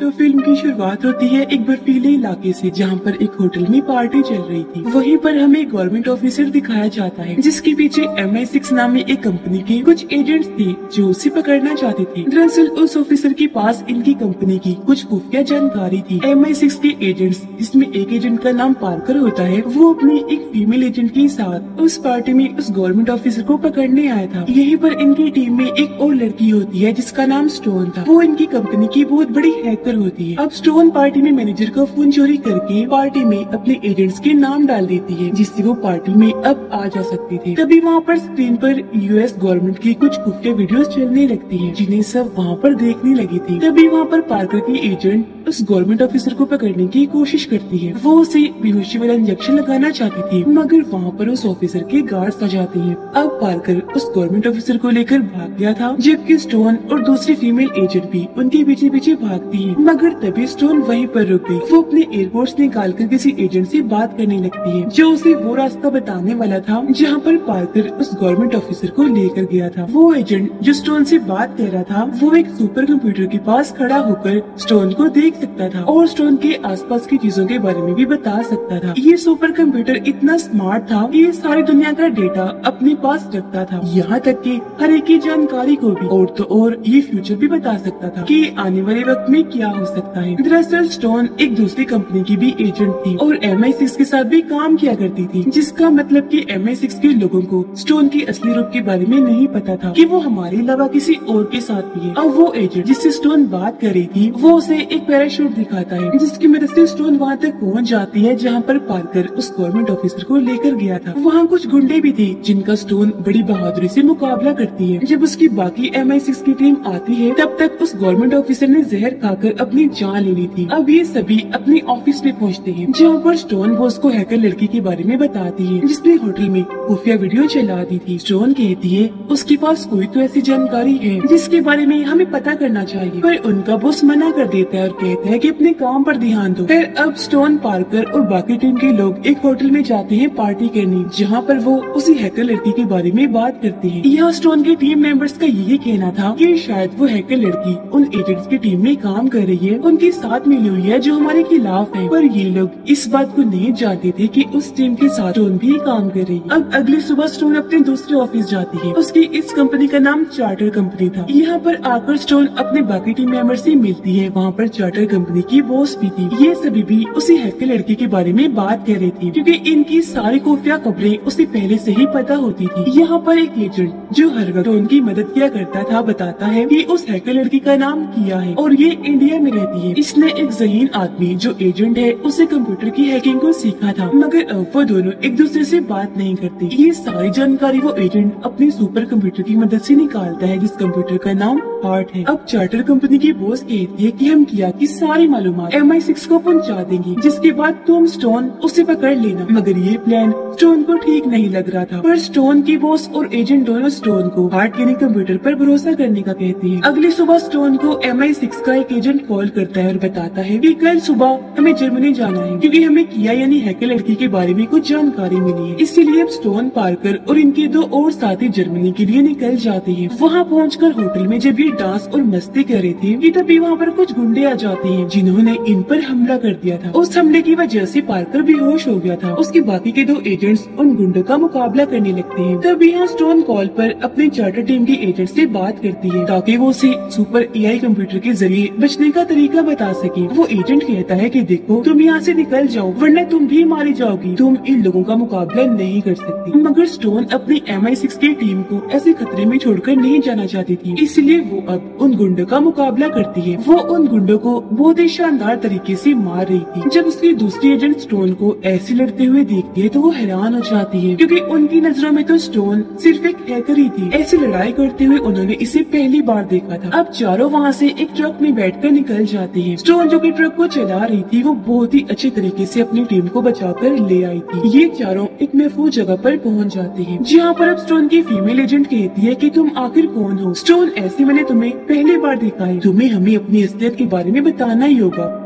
तो फ़िल्म की शुरुआत होती है एक बर्फीले इलाके से, जहाँ पर एक होटल में पार्टी चल रही थी। वहीं पर हमें गवर्नमेंट ऑफिसर दिखाया जाता है, जिसके पीछे एम आई सिक्स नामी एक कंपनी के कुछ एजेंट थे जो उसे पकड़ना चाहते थे। दरअसल उस ऑफिसर के पास इनकी कंपनी की कुछ खुफिया जानकारी थी। एम आई सिक्स के एजेंट्स जिसमें एक एजेंट का नाम पार्कर होता है, वो अपने एक फीमेल एजेंट के साथ उस पार्टी में उस गवर्नमेंट ऑफिसर को पकड़ने आया था। यहीं पर इनकी टीम में एक और लड़की होती है, जिसका नाम स्टोन था। वो इनकी कंपनी की बहुत बड़ी हैकर होती है। अब स्टोन पार्टी में मैनेजर का फ़ोन चोरी करके पार्टी में अपने एजेंट्स के नाम डाल देती है, जिससे वो पार्टी में अब आ जा सकती थी। तभी वहाँ पर स्क्रीन पर यूएस गवर्नमेंट की कुछ खुफिया वीडियोस चलने लगती हैं, जिन्हें सब वहाँ पर देखने लगी थी। तभी वहाँ पर पार्कर की एजेंट उस गवर्नमेंट ऑफिसर को पकड़ने की कोशिश करती है। वो उसे बेहोशी वाला इंजेक्शन लगाना चाहती थी, मगर वहाँ पर उस ऑफिसर के गार्ड आ जाते हैं। अब पार्कर उस गवर्नमेंट ऑफिसर को लेकर भाग गया था, जबकि स्टोन और दूसरी फीमेल एजेंट भी उनके पीछे पीछे भागती है। मगर तभी स्टोन वहीं पर रुक। गई वो अपने एयरपोर्ट निकाल कर किसी एजेंट से बात करने लगती है, जो उसे वो रास्ता बताने वाला था, जहाँ पर पार्कर उस गवर्नमेंट ऑफिसर को लेकर गया था। वो एजेंट जो स्टोन से बात कर रहा था, वो एक सुपर कंप्यूटर के पास खड़ा होकर स्टोन को देख सकता था और स्टोन के आसपास की चीज़ों के बारे में भी बता सकता था। ये सुपर कंप्यूटर इतना स्मार्ट था कि ये सारी दुनिया का डेटा अपने पास रखता था। यहाँ तक कि हर एक जानकारी को भी, और तो और ये फ्यूचर भी बता सकता था कि आने वाले वक्त में क्या हो सकता है? दरअसल स्टोन एक दूसरी कंपनी की भी एजेंट थी और एम आई सिक्स के साथ भी काम किया करती थी, जिसका मतलब कि एम आई सिक्स के लोगों को स्टोन की असली रूप के बारे में नहीं पता था कि वो हमारे अलावा किसी और के साथ भी है। अब वो एजेंट जिससे स्टोन बात कर रही थी वो उसे एक पैराशूट दिखाता है, जिसकी मदद से स्टोन वहाँ तक पहुँच जाती है, जहाँ पर पार्कर उस गवर्नमेंट ऑफिसर को लेकर गया था। वहाँ कुछ गुंडे भी थे, जिनका स्टोन बड़ी बहादुरी से मुकाबला करती है। जब उसकी बाकी एम आई सिक्स की टीम आती है, तब तक उस गवर्नमेंट ऑफिसर ने जहर खाकर अपनी जान ले ली थी। अब ये सभी अपने ऑफ़िस में पहुँचते हैं, जहाँ पर स्टोन बॉस को हैकर लड़की के बारे में बताती है, जिसने होटल में खुफिया वीडियो चला दी थी। स्टोन कहती है, उसके पास कोई तो ऐसी जानकारी है, जिसके बारे में हमें पता करना चाहिए। पर उनका बॉस मना कर देता है और कहता है कि अपने काम पर ध्यान दो। फिर अब स्टोन पार्कर और बाकी टीम के लोग एक होटल में जाते हैं पार्टी करने, जहाँ पर वो उसी हैकर लड़की के बारे में बात करते हैं। यहाँ स्टोन के टीम मेंबर्स का यही कहना था कि शायद वो हैकर लड़की उन एजेंट्स की टीम में काम कर रही है, उनके साथ मिली हुई है जो हमारे खिलाफ है। पर ये लोग इस बात को नहीं जानते थे कि उस टीम के साथ स्टोन भी काम कर रही है। अब अगली सुबह स्टोन अपने दूसरे ऑफ़िस जाती है। उसकी इस कंपनी का नाम चार्टर कंपनी था। यहाँ पर आकर स्टोन अपने बाकी टीम मेंबर से मिलती है। वहाँ पर चार्टर कंपनी की बॉस भी थी। ये सभी भी उसी हैकर लड़की के बारे में बात कर रही थी। क्योंकि इनकी सारी खुफिया खबरें उसे पहले से ही पता होती थी। यहाँ पर एक एजेंट जो हर वक्त उनकी मदद किया करता था, बताता है कि उस हैकर लड़की का नाम किया है। और ये इंडिया में रहती है। इसने एक जहीन आदमी जो एजेंट है, उसे कंप्यूटर की हैकिंग को सीखा था, मगर अब वो दोनों एक दूसरे से बात नहीं करते। ये सारी जानकारी वो एजेंट अपने सुपर कंप्यूटर की मदद से निकालता है, जिस कंप्यूटर का नाम हार्ट है। अब चार्टर कंपनी की बोस कहती है कि हम किया की सारी मालूम एम आई सिक्स को पहुँचा देंगे, जिसके बाद तुम स्टोन उसे पकड़ लेना। मगर ये प्लान स्टोन को ठीक नहीं लग रहा था। पर स्टोन की बॉस और एजेंट दोनों स्टोन को हार्ट यानी कंप्यूटर पर भरोसा करने का कहते हैं। अगली सुबह स्टोन को एम आई सिक्स का एक एजेंट कॉल करता है और बताता है कि कल सुबह हमें जर्मनी जाना है, क्योंकि हमें किया यानी हैकर लड़की के बारे में कुछ जानकारी मिली है। इसीलिए अब स्टोन पार्कर और इनके दो और साथी जर्मनी के लिए निकल जाते हैं। वहाँ पहुँच होटल में जब ये डांस और मस्ती कर रहे थे तभी वहाँ पर कुछ गुंडे आ जाते हैं, जिन्होंने इन पर हमला कर दिया था। उस हमले की वजह से पार्कर बेहोश हो गया था। उसके बाकी के दो एजेंट्स उन गुंडों का मुकाबला करने लगते हैं। तभी यहाँ स्टोन कॉल पर अपने चार्टर टीम के एजेंट से बात करती है, ताकि वो उसे सुपर एआई कंप्यूटर के ज़रिए बचने का तरीका बता सके। वो एजेंट कहता है कि देखो, तुम यहाँ से निकल जाओ, वरना तुम भी मारी जाओगी। तुम इन लोगों का मुकाबला नहीं कर सकती। मगर स्टोन अपनी एम आई सिक्स की टीम को ऐसे खतरे में छोड़कर नहीं जाना चाहती थी। इसलिए वो अब उन गुंडों का मुकाबला करती है। वो उन गुंडों को बहुत ही शानदार तरीके से मार रही थी। जब उसकी दूसरी एजेंट स्टोन को ऐसे लड़ते हुए देखती है तो वो हैरान हो जाती है। क्योंकि उनकी नज़रों में तो स्टोन सिर्फ़ एक हैकर ही थी। ऐसी लड़ाई करते हुए उन्होंने इसे पहली बार देखा था। अब चारों वहाँ से एक ट्रक में बैठकर निकल जाते हैं। स्टोन जो की ट्रक को चला रही थी, वो बहुत ही अच्छे तरीके से अपनी टीम को बचा कर ले आई थी। ये चारों एक महफूज जगह पर पहुँच जाते हैं। जहाँ पर अब स्टोन की फीमेल एजेंट कहती है कि तुम आखिर कौन हो? स्टोन, ऐसे मैंने तुम्हें पहली बार देखा है। तुम्हें हमें अपनी असलियत के बारे में बताना ही होगा।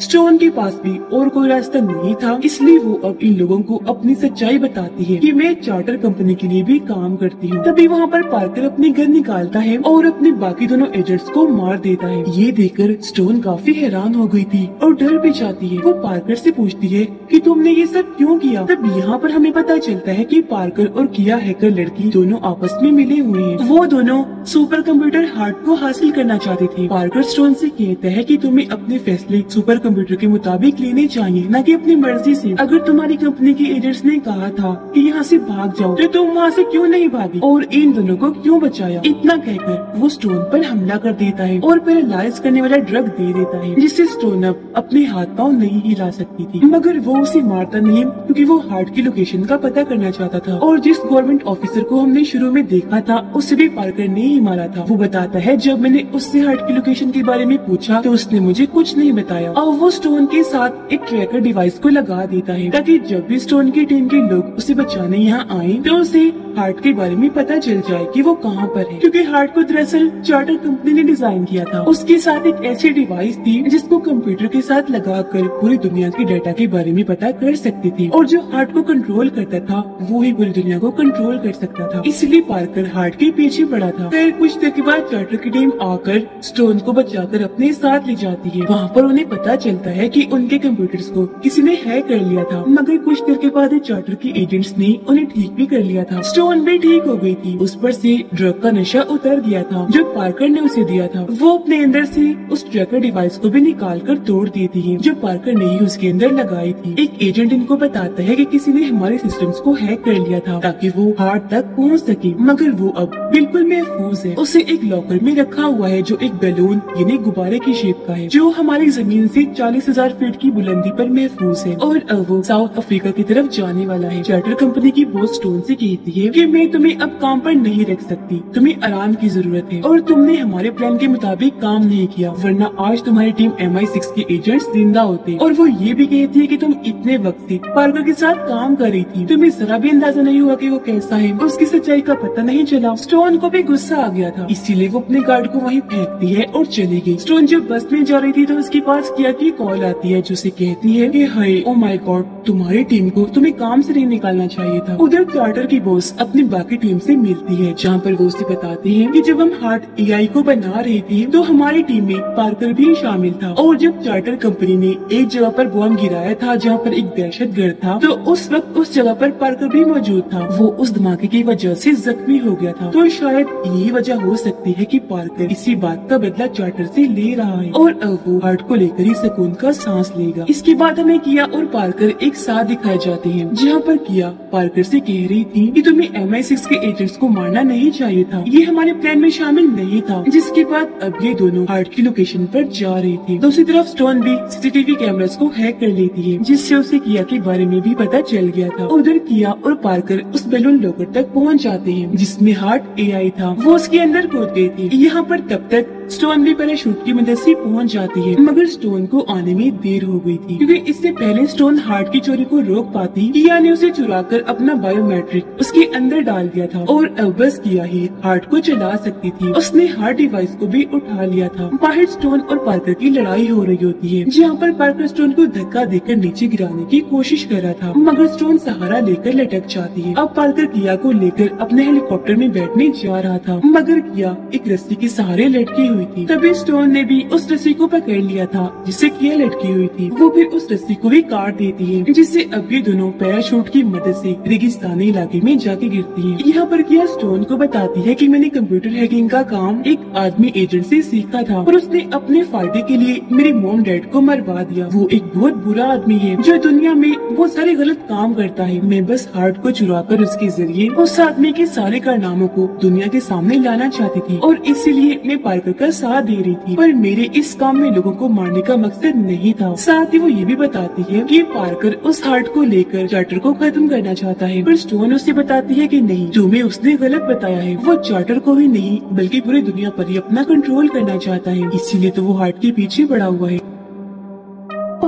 स्टोन के पास भी और कोई रास्ता नहीं था, इसलिए वो अब इन लोगों को अपनी सच्चाई बताती है कि मैं चार्टर कंपनी के लिए भी काम करती हूँ। तभी वहाँ पर पार्कर अपनी गन निकालता है और अपने बाकी दोनों एजेंट्स को मार देता है। ये देखकर स्टोन काफ़ी हैरान हो गई थी और डर भी जाती है। वो पार्कर से पूछती है कि तुमने ये सब क्यों किया? तब यहाँ पर हमें पता चलता है कि पार्कर और किया हैकर लड़की दोनों आपस में मिले हुए हैं। वो दोनों सुपर कंप्यूटर हार्ट को हासिल करना चाहते थे। पार्कर स्टोन से कहता है कि तुम्हें अपने फैसले सुपर कंप्यूटर के मुताबिक लेने चाहिए, न कि अपनी मर्ज़ी से। अगर तुम्हारी कंपनी के एजेंट्स ने कहा था कि यहाँ से भाग जाओ तो तुम वहाँ से क्यों नहीं भागी? और इन दोनों को क्यों बचाया? इतना कहकर वो स्टोन पर हमला कर देता है और पैरालाइज करने वाला ड्रग दे देता है, जिससे स्टोन अब अपने हाथ पाँव नहीं हिला सकती थी। मगर वो उसे मारता नहीं, क्योंकि वो हार्ट की लोकेशन का पता करना चाहता था। और जिस गवर्नमेंट ऑफिसर को हमने शुरू में देखा था, उसे भी पार्कर ने ही मारा था। वो बताता है, जब मैंने उससे हार्ट की लोकेशन के बारे में पूछा तो उसने मुझे कुछ नहीं बताया। और वो स्टोन के साथ एक ट्रैकर डिवाइस को लगा देता है, ताकि जब भी स्टोन की टीम के लोग उसे बचाने यहाँ आए तो उसे हार्ट के बारे में पता चल जाए कि वो कहाँ पर है। क्योंकि हार्ट को दरअसल चार्टर कंपनी ने डिज़ाइन किया था। उसके साथ एक ऐसी डिवाइस थी, जिसको कंप्यूटर के साथ लगाकर पूरी दुनिया के डाटा के बारे में पता कर सकती थी। और जो हार्ट को कंट्रोल करता था, वो ही पूरी दुनिया को कंट्रोल कर सकता था। इसलिए पार्कर हार्ट के पीछे पड़ा था। फिर कुछ देर के बाद चार्टर की टीम आकर स्टोन को बचाकर अपने साथ ले जाती है। वहाँ पर उन्हें पता चलता है कि उनके कंप्यूटर्स को किसी ने हैक कर लिया था, मगर कुछ देर के बाद चार्टर के एजेंट्स ने उन्हें ठीक भी कर लिया था। स्टोन भी ठीक हो गई थी। उस पर से ड्रग का नशा उतर गया था। जो पार्कर ने उसे दिया था, वो अपने अंदर से उस ट्रैकर डिवाइस को भी निकाल कर तोड़ देती है, जो पार्कर ने ही उसके अंदर लगाई थी। एक एजेंट इनको बताता है कि किसी ने हमारे सिस्टम्स को हैक कर लिया था, ताकि वो हार्ट तक पहुँच सके। मगर वो अब बिल्कुल महफूज है। उसे एक लॉकर में रखा हुआ है, जो एक बैलून यानी गुब्बारे की शेप का है, जो हमारी ज़मीन से चालीस हज़ार फीट की बुलंदी पर महफूज है। और अब वो साउथ अफ्रीका की तरफ़ जाने वाला है। चार्टर कंपनी की बोस स्टोन से कहती है कि मैं तुम्हें अब काम पर नहीं रख सकती। तुम्हें आराम की ज़रूरत है। और तुमने हमारे प्लान के मुताबिक काम नहीं किया, वरना आज तुम्हारी टीम एम आई सिक्स के एजेंट ज़िंदा होते। और वो ये भी कहती है कि तुम इतने वक्त से पार्कर के साथ काम कर रही थी। तुम्हें जरा भी अंदाज़ा नहीं हुआ कि वो कैसा है। उसकी सच्चाई का पता नहीं चला। स्टोन को भी गुस्सा आ गया था। इसीलिए वो अपने गार्ड को वहीं फेंकती है और चली गई। स्टोन जब बस में जा रही थी तो उसके पास किया की कॉल आती है, जो उसे कहती है कि, हाय ओ माय गॉड तुम्हारी टीम को तुम्हें काम से नहीं निकालना चाहिए था। उधर चार्टर की बॉस अपनी बाकी टीम से मिलती है, जहाँ पर वो उसे बताती है कि जब हम हार्ट एआई को बना रहे थे तो हमारी टीम में पार्कर भी शामिल था। और जब चार्टर कंपनी ने एक जगह पर बॉम्ब गिराया था, जहाँ पर एक दहशत गर्द था तो उस वक्त उस जगह पर पार्कर भी मौजूद था। वो उस धमाके की वजह से जख्मी हो गया था। तो शायद यही वजह हो सकती है कि पार्कर इसी बात का बदला चार्टर से ले रहा है। और अब वो हार्ट को लेकर ही सुकून का सांस लेगा। इसके बाद हमें किया और पार्कर एक साथ दिखाए जाते हैं। जहाँ पर किया पार्कर से कह रही थी कि तुम्हें एम आई सिक्स के एजेंट्स को मारना नहीं चाहिए था। ये हमारे प्लान में शामिल नहीं था, जिसके बाद अब ये दोनों हार्ट की लोकेशन पर जा रही थी। दूसरी तरफ़ स्टोन भी सीसीटीवी कैमरास को हैक कर लेती है, जिससे उसे किया के बारे में भी पता चल गया था। उधर किया और पार्कर उस बैलून लॉकर तक पहुँच जाते हैं, जिसमें हार्ट एआई था। वो उसके अंदर कूद गई थी। यहाँ पर तब तक स्टोन भी पहले पैराशूट की मदद से पहुँच जाती है, मगर स्टोन को आने में देर हो गई थी, क्योंकि इससे पहले स्टोन हार्ट की चोरी को रोक पाती किया ने उसे चुरा कर अपना बायोमेट्रिक उसके अंदर डाल दिया था, और अब किया ही हार्ट को चला सकती थी। उसने हार्ट डिवाइस को भी उठा लिया था। बाहर स्टोन और पार्कर की लड़ाई हो रही होती है, जहाँ पर पार्कर स्टोन को धक्का देकर नीचे गिराने की कोशिश कर रहा था, मगर स्टोन सहारा लेकर लटक जाती है। अब पार्कर किया को लेकर अपने हेलीकॉप्टर में बैठने जा रहा था, मगर किया एक रस्सी के सहारे लटकी हुई थी। तभी स्टोन ने भी उस रस्सी को पकड़ लिया था, जिससे किया लटकी हुई थी। वो फिर उस रस्सी को भी काट देती है, जिससे अब ये दोनों पैराशूट की मदद से रेगिस्तानी इलाके में जाके गिरती है। यहाँ पर किया स्टोन को बताती है कि मैंने कंप्यूटर हैकिंग का काम एक आदमी एजेंट से सीखा था, और उसने अपने फ़ायदे के लिए मेरे मोम डैड को मरवा दिया। वो एक बहुत बुरा आदमी है, जो दुनिया में बहुत सारे गलत काम करता है। मैं बस हार्ट को चुरा कर उसके ज़रिए उस आदमी के सारे कारनामों को दुनिया के सामने लाना चाहती थी, और इसीलिए मैं पार्कर का साथ दे रही थी, पर मेरे इस काम में लोगों को मारने का मकसद नहीं था। साथ ही वो ये भी बताती है कि पार्कर उस हार्ट को लेकर चार्टर को खत्म करना चाहता है, पर स्टोन उसे बताती है कि नहीं। जो मैं उसने गलत बताया है, वो चार्टर को ही नहीं, बल्कि पूरी दुनिया पर ही अपना कंट्रोल करना चाहता है। इसीलिए तो वो हार्ट के पीछे पड़ा हुआ है।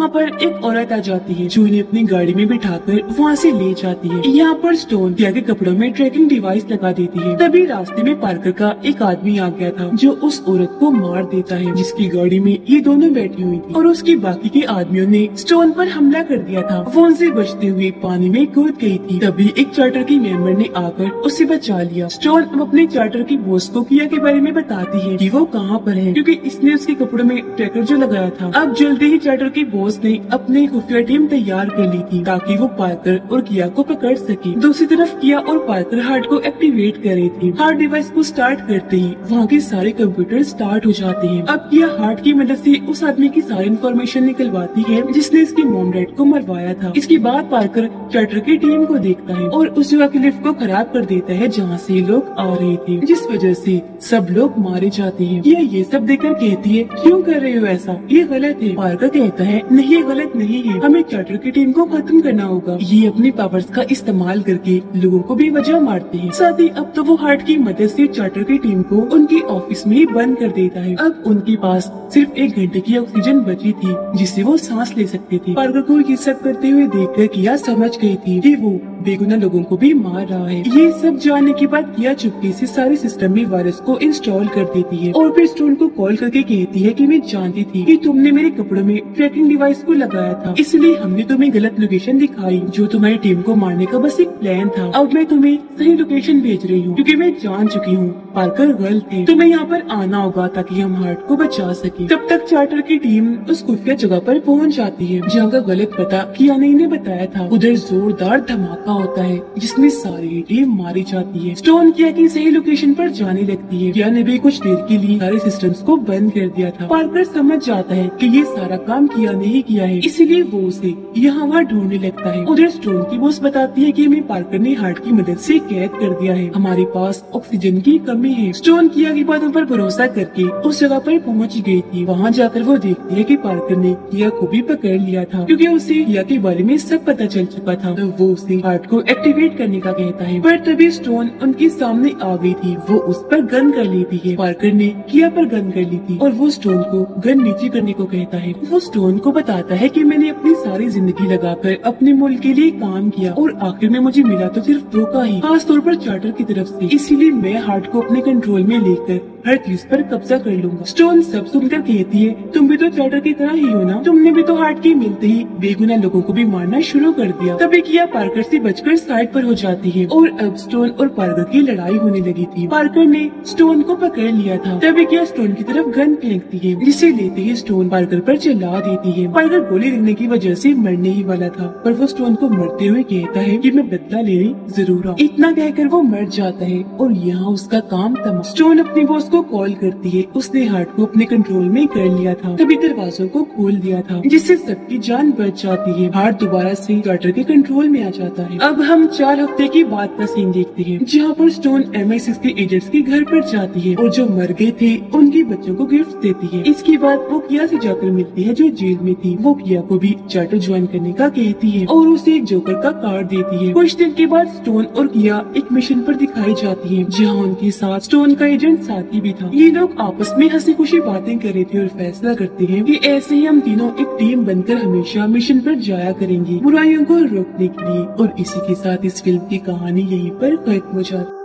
वहाँ पर एक औरत आ जाती है, जो इन्हें अपनी गाड़ी में बिठाकर वहाँ से ले जाती है। यहाँ पर स्टोन के कपड़ों में ट्रैकिंग डिवाइस लगा देती है। तभी रास्ते में पार्कर का एक आदमी आ गया था, जो उस औरत को मार देता है, जिसकी गाड़ी में ये दोनों बैठी हुई थी। और उसकी बाकी के आदमियों ने स्टोन पर हमला कर दिया था। वो उनसे बचते हुए पानी में कूद गई थी। तभी एक चार्टर की मेंबर ने आकर उसे बचा लिया। स्टोन अब अपने चार्टर की बोस को किया के बारे में बताती है कि वो कहाँ पर है, क्योंकि इसने उसके कपड़ों में ट्रैकर जो लगाया था। अब जल्दी ही चार्टर की बोस ने अपनी खुफिया टीम तैयार कर ली थी ताकि वो पार्कर और किया को पकड़ सके। दूसरी तरफ़ किया और पार्कर हार्ट को एक्टिवेट कर रही थी। हार्ट डिवाइस को स्टार्ट करते ही वहाँ के सारे कंप्यूटर स्टार्ट हो जाते हैं। अब किया हार्ट की मदद से उस आदमी की सारी इन्फॉर्मेशन निकलवाती है, जिसने इसकी मोम डैड को मरवाया था। इसके बाद पार्कर चार्टर की टीम को देखता है और उस जगह की लिफ्ट को खराब कर देता है जहाँ से लोग आ रहे थे, जिस वजह से सब लोग मारे जाते हैं। ये ये सब देखकर कहती है, क्यों कर रहे हो ऐसा? ये गलत है। पार्कर कहता है नहीं, ये गलत नहीं है। हमें चार्टर की टीम को खत्म करना होगा। ये अपने पावर्स का इस्तेमाल करके लोगों को भी वजह मारते हैं। साथ ही अब तो वो हार्ट की मदद से चार्टर की टीम को उनकी ऑफ़िस में ही बंद कर देता है। अब उनके पास सिर्फ़ एक घंटे की ऑक्सीजन बची थी, जिससे वो सांस ले सकते थे। पार्कर को ये सब करते हुए देख कर किया समझ गई थी कि वो बेगुना लोगों को भी मार रहा है। ये सब जानने के बाद किया चुपके से सारे सिस्टम में वायरस को इंस्टॉल कर देती है। और फिर स्टोन को कॉल करके कहती है कि मैं जानती थी कि तुमने मेरे कपड़ों में ट्रैकिंग डिवाइस को लगाया था। इसलिए हमने तुम्हें गलत लोकेशन दिखाई, जो तुम्हारी टीम को मारने का बस एक प्लान था। अब मैं तुम्हें सही लोकेशन भेज रही हूँ, क्योंकि मैं जान चुकी हूँ, पार्कर गलत थे तुम्हें यहाँ पर आना होगा, ताकि हम हार्ट को बचा सके। तब तक चार्टर की टीम उस खुफिया जगह पर पहुँच जाती है, जहाँ का गलत पता किया ने बताया था। उधर जोरदार धमाका होता है, जिसमें सारी टीम मारी जाती है। स्टोन किया की सही लोकेशन पर जाने लगती है। किया ने भी कुछ देर के लिए सारे सिस्टम्स को बंद कर दिया था। पार्कर समझ जाता है कि ये सारा काम किया नहीं किया है। इसीलिए वो उसे यहाँ वहाँ ढूँढने लगता है। उधर स्टोन की बोस बताती है कि हमें पार्कर ने हार्ट की मदद से कैद कर दिया है। हमारे पास ऑक्सीजन की कमी है। स्टोन की बातों पर भरोसा करके उस जगह पर पहुँच गई थी। वहाँ जाकर वो देखती है कि पार्कर ने किया को भी पकड़ लिया था, क्योंकि उसे किया के बारे में सब पता चल चुका था। तो वो उसे हार्ट को एक्टिवेट करने का कहता है। पर तभी स्टोन उनके सामने आ गई थी। वो उस पर गन कर लेती है। पार्कर ने किया पर गन कर ली थी और वो स्टोन को गन नीचे करने को कहता है। वो स्टोन को बताता है कि मैंने अपनी सारी ज़िंदगी लगाकर अपने मुल्क के लिए काम किया और आखिर में मुझे मिला तो सिर्फ़ धोखा ही खास तौर पर चार्टर की तरफ़ से। इसीलिए मैं हार्ट को अपने कंट्रोल में लेकर हर चीज़ पर कब्जा कर लूँगा। स्टोन सब सुनकर कहती है, तुम भी तो चार्टर की तरह ही हो ना? तुमने भी तो हार्ट की मिलते ही बेगुना लोगों को भी मारना शुरू कर दिया। तभी किया पार्कर से बचकर साइड पर हो जाती है और अब स्टोन और पार्कर की लड़ाई होने लगी थी। पार्कर ने स्टोन को पकड़ लिया था। तभी किया स्टोन की तरफ़ गन फेंकती है, जिसे लेते ही स्टोन पार्कर पर चिल्ला देती है। पार्कर गोली लगने की वजह से मरने ही वाला था, पर वो स्टोन को मरते हुए कहता है कि मैं बदला लेने ज़रूर आऊँ। इतना कहकर वो मर जाता है और यहाँ उसका काम तमाम। स्टोन अपने बॉस को कॉल करती है, उसने हार्ट को अपने कंट्रोल में कर लिया था। तभी दरवाजों को खोल दिया था, जिससे सबकी जान बच जाती है। हार्ट दोबारा से चार्टर के कंट्रोल में आ जाता है। अब हम चार हफ़्ते की बात का सीन देखते हैं, जहाँ पर स्टोन एम के एजेंट्स के घर पर जाती है और जो मर गए थे, उनके बच्चों को गिफ्ट देती है। इसके बाद वो किया से जाकर मिलती है जो जेल में थी वो किया को भी चार्टर ज्वाइन करने का कहती है और उसे एक जोकर का कार्ड देती है। कुछ दिन के बाद स्टोन और किया एक मिशन पर दिखाई जाती है, जहाँ उनके साथ स्टोन का एजेंट साथी भी था। ये लोग आपस में हँसी खुशी बातें कर रहे थे और फैसला करते हैं कि ऐसे ही हम तीनों एक टीम बनकर हमेशा मिशन पर जाया करेंगे। बुराइयों को रोकने के लिए और इसी के साथ इस फ़िल्म की कहानी यहीं पर खत्म हो जाती